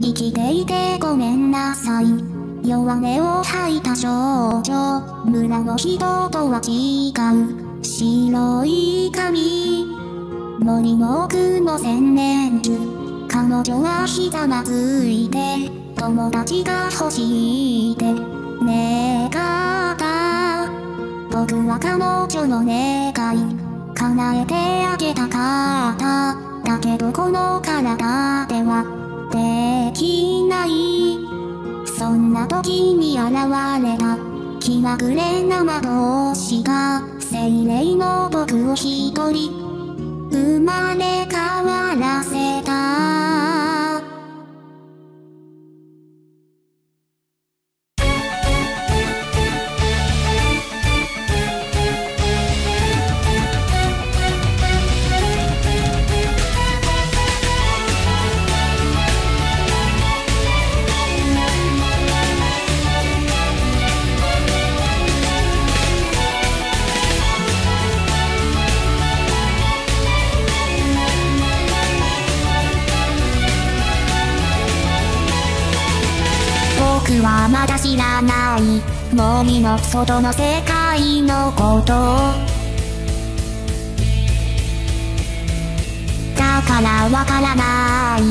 生きていてごめんなさい。弱音を吐いた少女。村の人とは違う。白い髪。森の奥の千年樹。彼女はひざまずいて。友達が欲しいって願った僕は彼女の願い叶えてあげたかっただけどこの体ではきない。そんな時に現れた。気まぐれな魔導士が精霊の僕を一人。まだ知らない。森の外の世界のこと。だからわからない。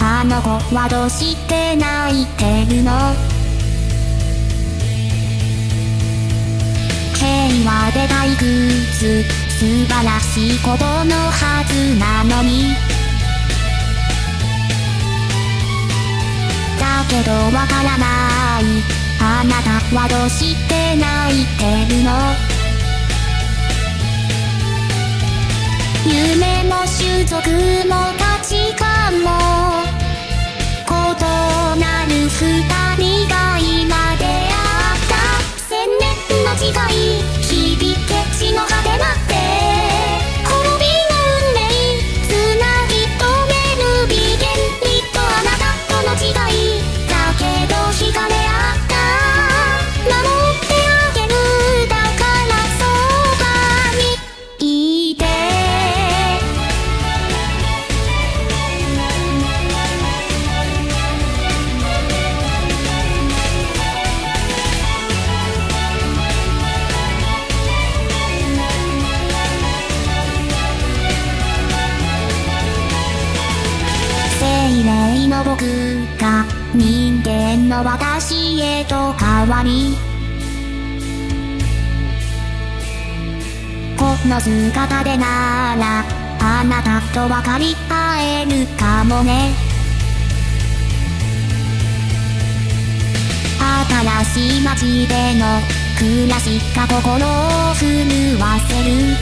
あの子はどうして泣いてるの？平和で退屈素晴らしいことのはずなのに。けどわからない。あなたはどうして泣いてるの？夢も種族も価値観も異なる二人がいます僕が人間の私へと変わり。この姿でならあなたと分かり合えるかもね。新しい街での暮らしが心を震わせる。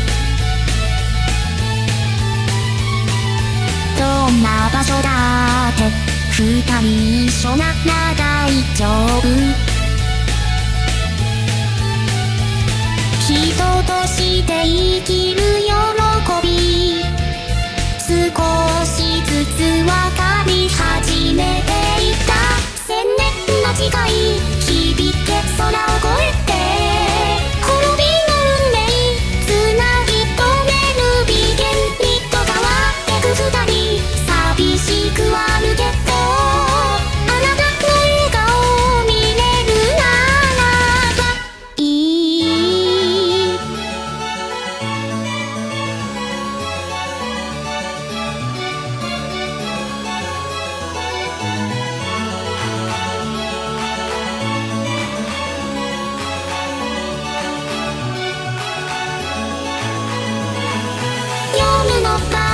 どんな場所だって二人一緒なら大丈夫。人として生きる喜び。少しずつ分かり始めていた。千年の違い。響け空を越えて。my mind.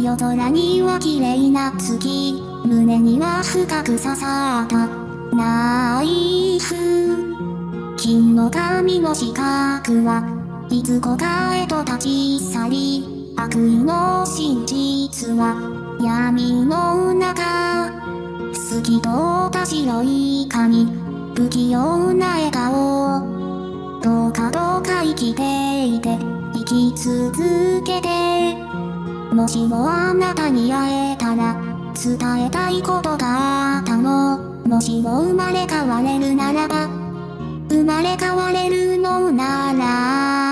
夜空には綺麗な月。胸には深く刺さったナイフ。金の髪の四角はいつこかへと立ち去り。悪意の真実は闇の中。透き通った白い髪。不器用な笑顔。どうかどうか生きていて。生き続けて。もしもあなたに会えたら、伝えたいことがあったの。もしも生まれ変われるならば、生まれ変われるのなら、